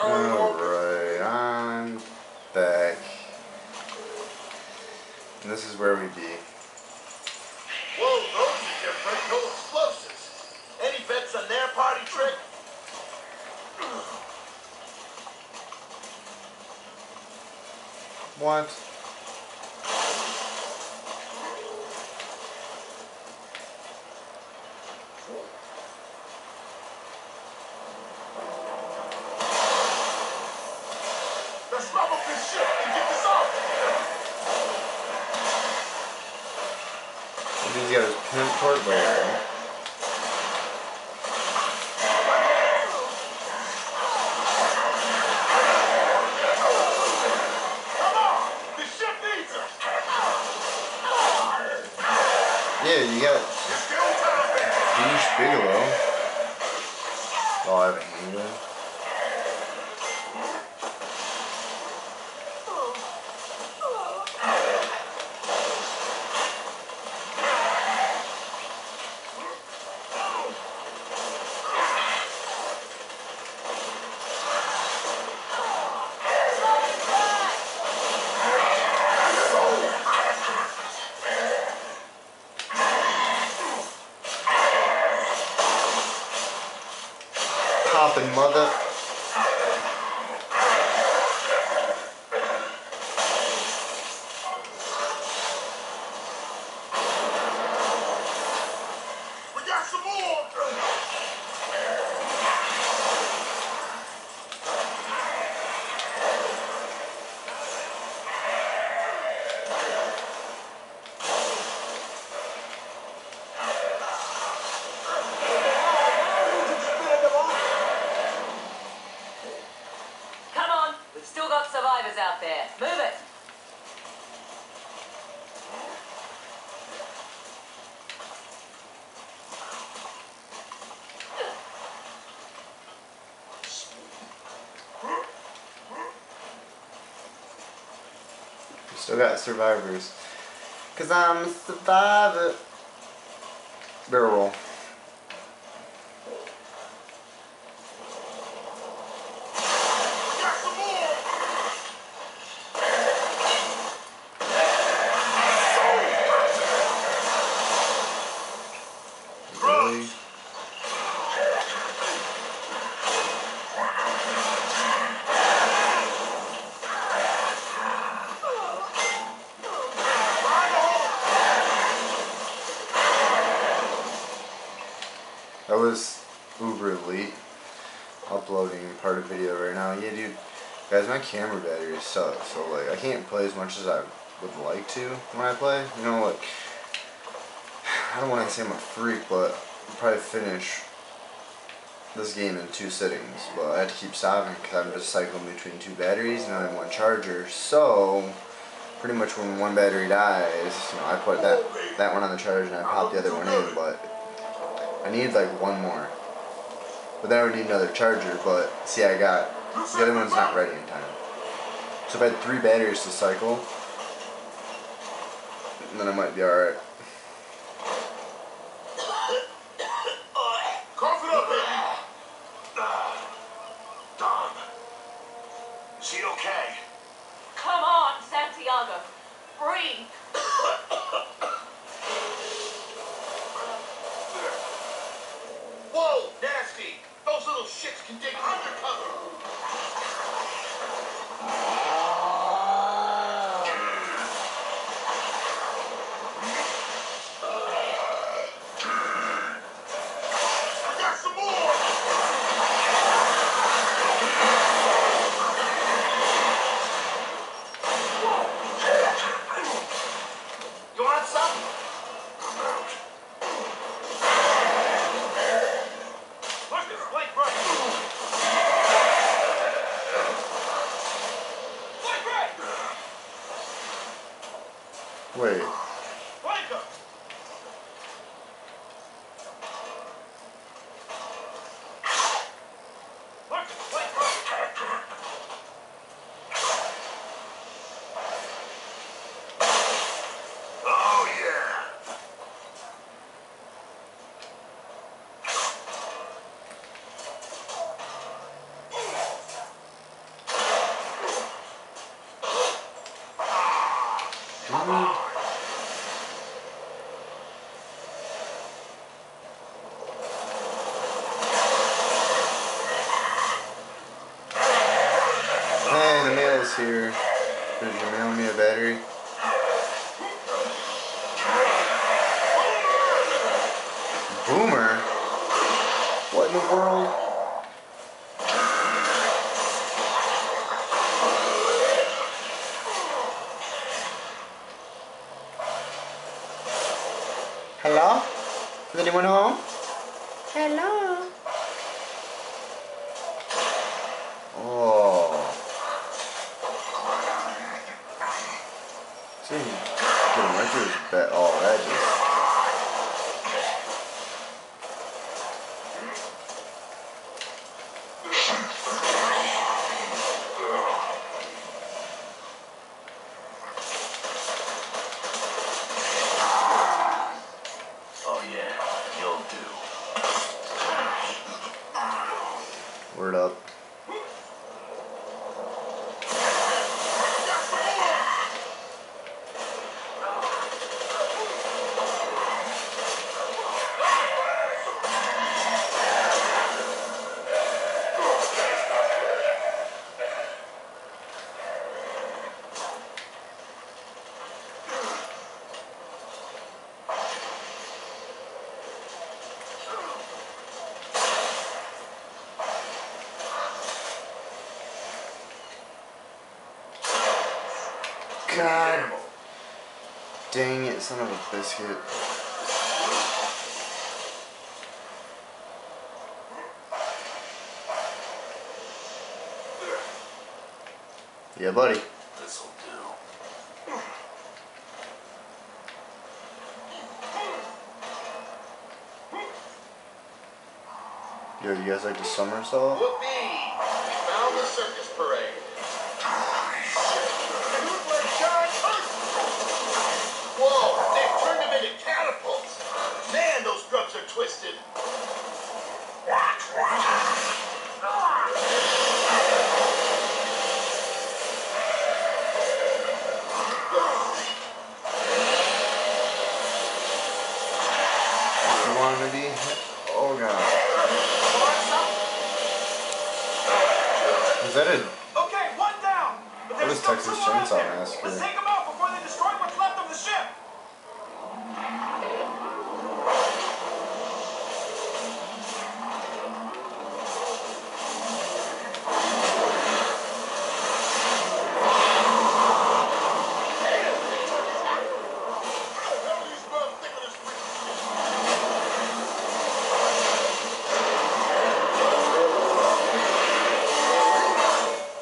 Alright, I'm back. And this is where we be. Whoa, those are different. No explosives. Any bets on their party trick? What? Let's level this ship and get this off. He's got his pimp port Poppin' mother. We got some more. Come on, we've survivors out there. Move it. Still got survivors. Cause I'm a survivor. Barrel roll. We got some more. Really? That was uber elite. Uploading part of video right now. Yeah, dude. Guys, my camera battery sucks, so like I can't play as much as I would like to when I play. You know, like I don't want to say I'm a freak, but I'll probably finish this game in two sittings. But I had to keep stopping because I'm just cycling between two batteries and have one charger. So pretty much when one battery dies, you know, I put that that one on the charger and I pop the other one in. But I need like one more. But then I would need another charger. But see, I got the other one's not ready in time. So if I had three batteries to cycle, then I might be alright. Cough it up, baby. Dom. Is he? Come on, Santiago. Breathe. Whoa, nasty. Those little shits can dig undercover. We got some more. You want some? I'm out. Look, it's Blake Ray. Blake Ray! Wait. Blake him! Look, it's Blake Ray. Oh, yeah. Food. Hey, the mail's here. Did you mail me a battery? Boomer? What in the world? Hello? Is anyone home? Hello? Oh. See, getting right through his. Oh, that just. Oh yeah, you'll do. Word up. God dang it, son of a biscuit. Yeah, buddy. This'll do. Yo, you guys like the somersault? Whoopee! We found the circus parade. Oh, is that a Okay, one down. But What there's is Texas two more out Chainsaw. Massacre? Let's take them out before they destroy what's left of the ship.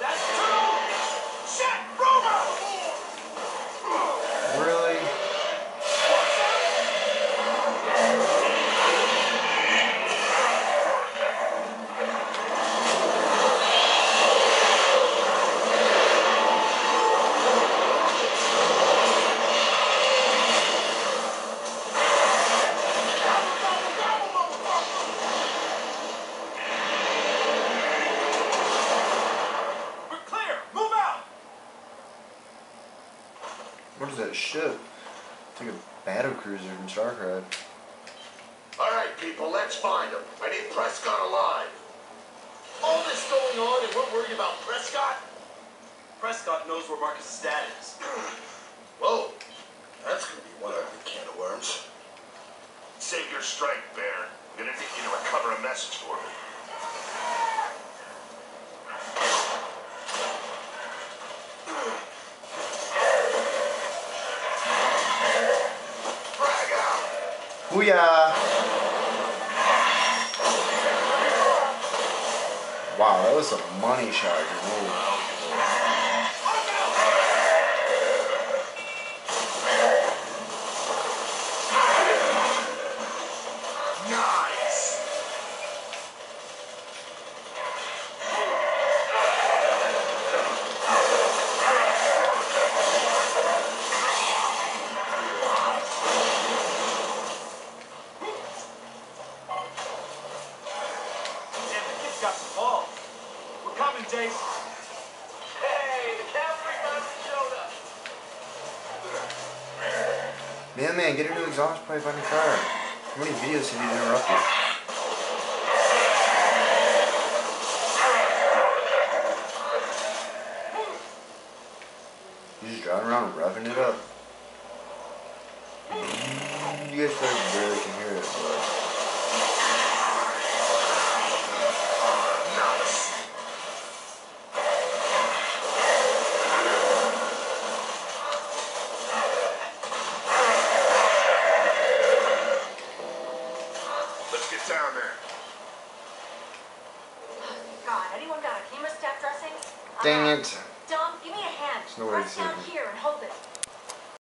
That's two. Shit, Rover. really? We're clear. Move out. What is that ship? It's like a battle cruiser from StarCraft. All right, people, let's find him. I need Prescott alive. All this going on and we're worried about Prescott? Prescott knows where Marcus's dad is. Whoa, that's gonna be one ugly can of worms. Save your strength, Baird. I'm gonna need you to recover a message for me. Booyah! Wow, that was a money shot. Whoa. Exhaust pipe on your car. How many videos have you interrupted? You just driving around revving it up. You guys probably barely